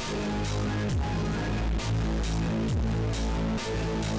Thank you.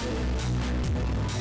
Música